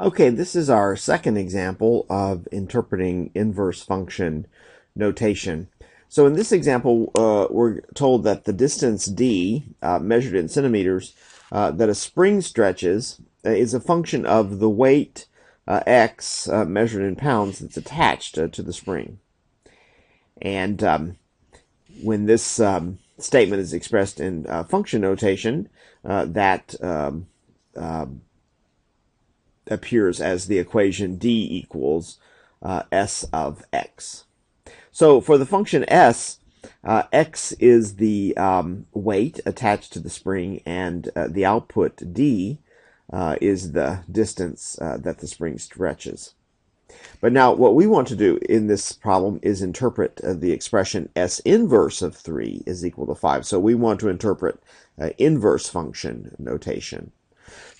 Okay, this is our second example of interpreting inverse function notation. So in this example, uh, we're told that the distance d, uh, measured in centimeters, uh, that a spring stretches uh, is a function of the weight uh, x, uh, measured in pounds, that's attached to the spring. And um, when this um, statement is expressed in function notation, that um, um appears as the equation d equals uh, s of x. So for the function s, uh, x is the um, weight attached to the spring, and uh, the output d uh, is the distance uh, that the spring stretches. But now what we want to do in this problem is interpret uh, the expression s inverse of 3 is equal to 5. So we want to interpret inverse function notation.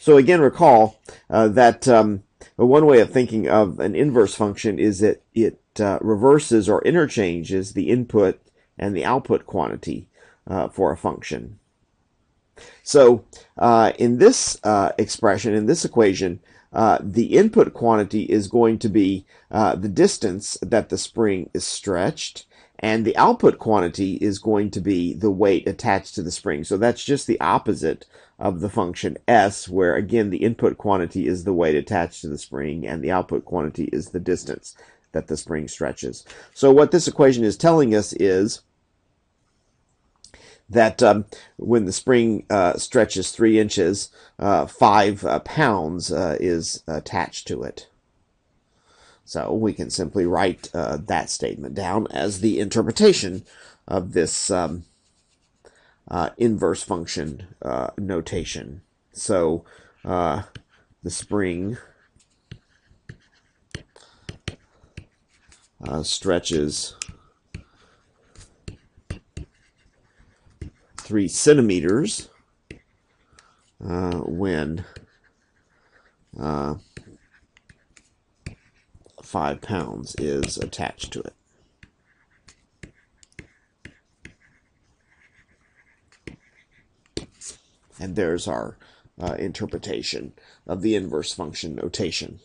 So again, recall uh, that um, one way of thinking of an inverse function is that it uh, reverses or interchanges the input and the output quantity uh, for a function. So uh, in this uh, expression, in this equation, uh, the input quantity is going to be the distance that the spring is stretched, and the output quantity is going to be the weight attached to the spring. So that's just the opposite of the function s, where again the input quantity is the weight attached to the spring and the output quantity is the distance that the spring stretches. So what this equation is telling us is that um, when the spring uh, stretches three inches, uh, five uh, pounds uh, is attached to it. So we can simply write uh, that statement down as the interpretation of this um, uh, inverse function uh, notation. So uh, the spring uh, stretches three centimeters uh, when five pounds is attached to it. And there's our uh, interpretation of the inverse function notation.